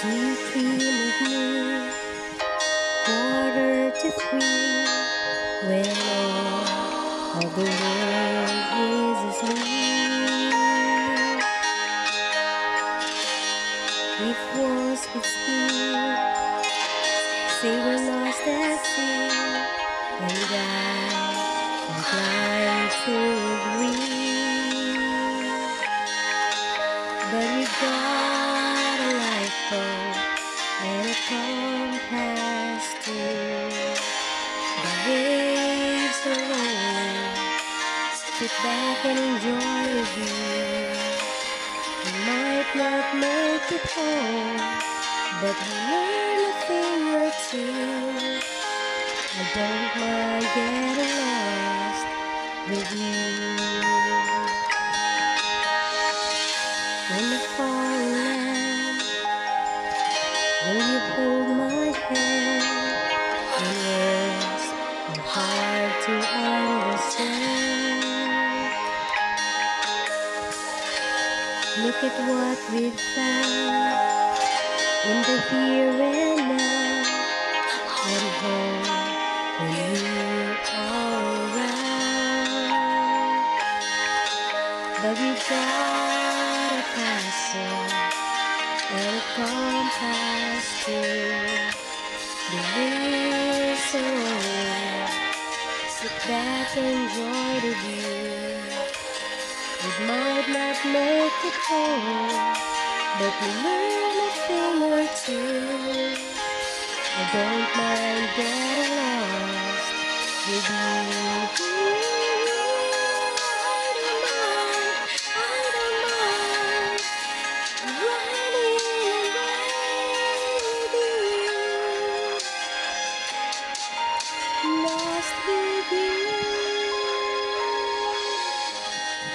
Do you dream of me? Quarter to three, when all of the world is asleep. If once we speak, we're lost at sea, and I am to agree. But lifeboat and a compass too. The waves are rolling. Sit back and enjoy the view. We might not make it home, but we learn a thing or two. I don't mind getting lost with you. In the land, will you hold my hand? Words are hard to understand. Look at what we've found in the here and now. At home when you are around. But we got Rolling. Sit back, enjoy the view. We might not make it home, but we learn a thing or two. I don't mind getting lost with you.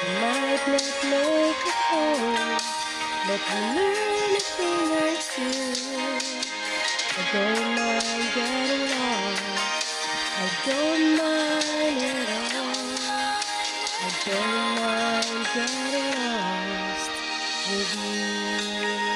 Might not make it home, but we learn a thing or two. I don't mind getting lost. I don't mind at all. I don't mind getting lost with you.